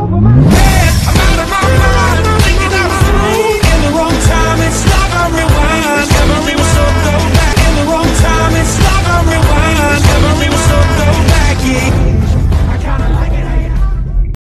over my